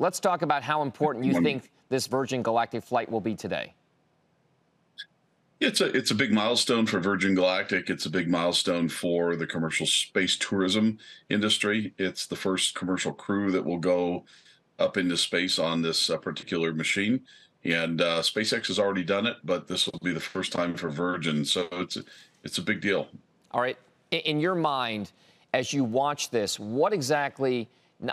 Let's talk about how important you think this Virgin Galactic flight will be today. It's a it's a big milestone for Virgin Galactic. It's a big milestone for the commercial space tourism industry. It's the first commercial crew that will go up into space on this uh, particular machine. And uh, SpaceX has already done it, but this will be the first time for Virgin. So it's a, it's a big deal. All right. In your mind, as you watch this, what exactly?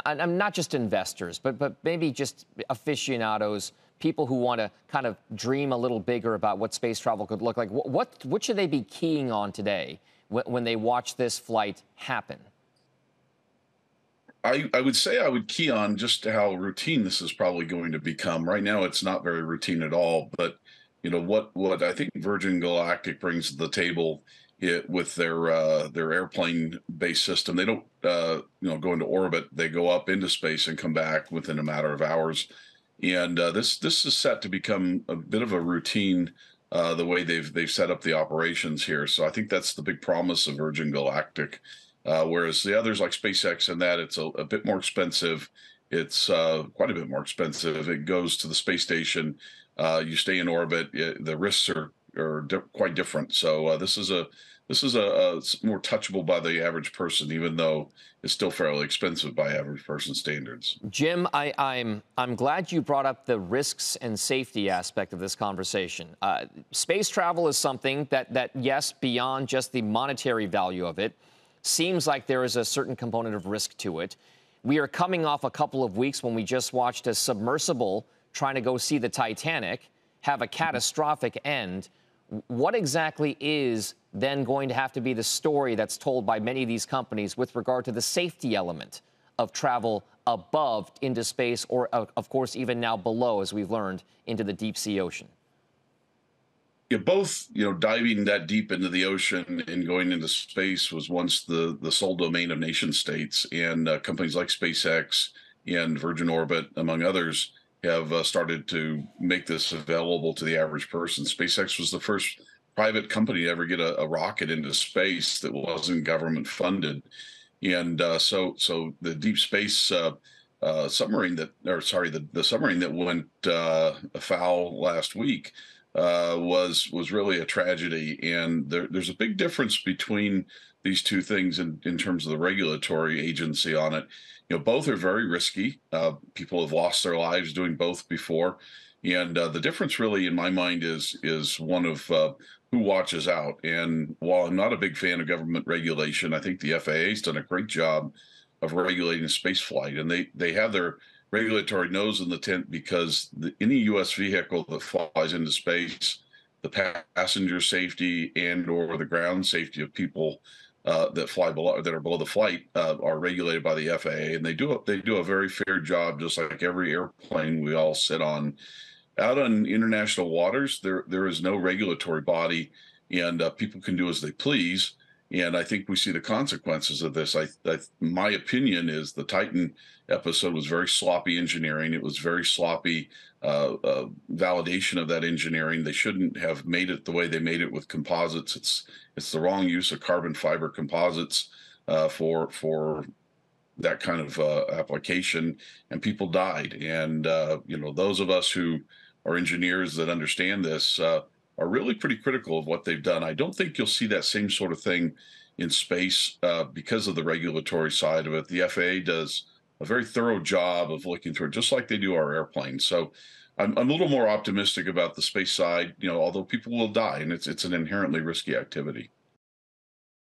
I'm not just investors, but but maybe just aficionados people who want to kind of dream a little bigger about what space travel could look like. What what, should they be keying on today when, when they watch this flight happen? I, I would say I would key on just how routine this is probably going to become. Right now, it's not very routine at all. But you know what what I think Virgin Galactic brings to the table it, with their uh, their airplane based system. They don't uh, you know go into orbit. They go up into space and come back within a matter of hours and uh, this this is set to become a bit of a routine uh, the way they've they've set up the operations here. So I think that's the big promise of Virgin Galactic. Uh, whereas the others like SpaceX and that it's a, a bit more expensive. It's uh, quite a bit more expensive. It goes to the space station. Uh, you stay in orbit. It, the risks are are di- quite different. So uh, this is a this is a, a, more touchable by the average person, even though it's still fairly expensive by average person standards. Jim, I, am I'm, I'm glad you brought up the risks and safety aspect of this conversation. Uh, space travel is something that that yes, beyond just the monetary value of it, seems like there is a certain component of risk to it. We are coming off a couple of weeks when we just watched a submersible trying to go see the Titanic have a catastrophic end what exactly is then going to have to be the story that's told by many of these companies with regard to the safety element of travel above into space or, of course, even now below, as we've learned, into the deep sea ocean? Yeah, both, you know, diving that deep into the ocean and going into space was once the the sole domain of nation states, and uh, companies like SpaceX and Virgin Orbit, among others, have uh, started to make this available to the average person. SpaceX was the first private company to ever get a, a rocket into space that wasn't government funded, and uh, so so the deep space uh, uh submarine that, or sorry, the, the submarine that went uh, afoul last week uh, was was really a tragedy. And there, there's a big difference between these two things in, in terms of the regulatory agency on it. You know both are very risky. Uh, people have lost their lives doing both before. And uh, the difference really in my mind is is one of uh, who watches out. And while i'm not a big fan of government regulation i think the faa has done a great job of regulating space flight and they they have their regulatory nose in the tent because the, any us vehicle that flies into space the passenger safety and or the ground safety of people uh, that fly below that are below the flight uh, are regulated by the FAA, and they do they do a very fair job, just like every airplane we all sit on. Out on international waters, there there is no regulatory body, and uh, people can do as they please. And I think we see the consequences of this. I, I my opinion is the Titan episode was very sloppy engineering. It was very sloppy uh, uh, validation of that engineering. They shouldn't have made it the way they made it with composites. It's it's the wrong use of carbon fiber composites uh, for for that kind of uh, application, and people died. And uh, you know, those of us who are engineers that understand this uh, are really pretty critical of what they've done. I don't think you'll see that same sort of thing in space uh, because of the regulatory side of it. The FAA does a very thorough job of looking through it, just like they do our airplanes. So I'm, I'm a little more optimistic about the space side, you know, although people will die and it's it's an inherently risky activity.